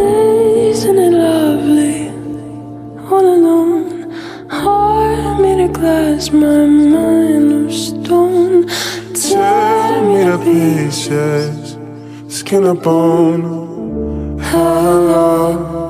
Isn't it lovely? All alone, heart made of glass, my mind of stone. Tear me to pieces, skin and bone. Hello,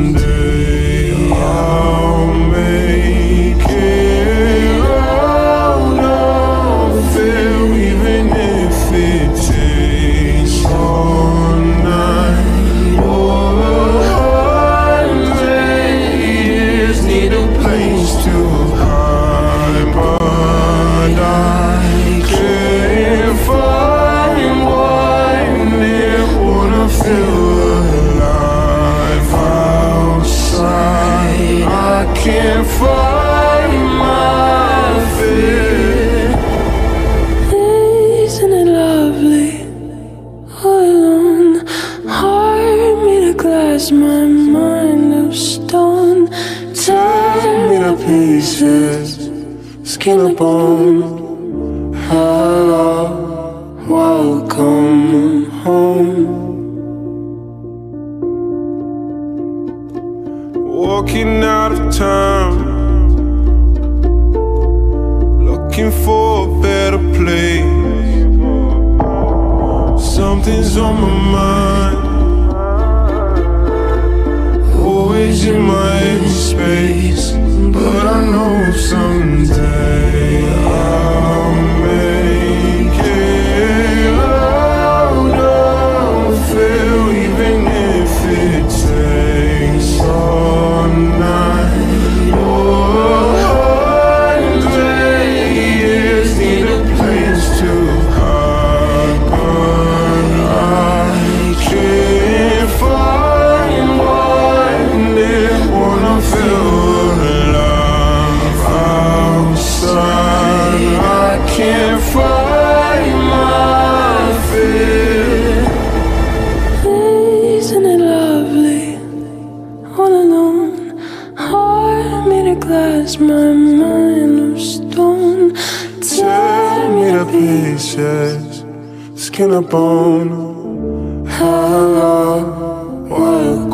wanna alive outside. I can't find my fear. Isn't it lovely? All alone, heart made glass, my mind of stone. Tear me to pieces, skin and bone. Hello, welcome home. Walking out of town, looking for a better place. Something's on my mind, alone, heart made of glass, my mind of stone. Tear me to pieces, skin and bone. Hello, welcome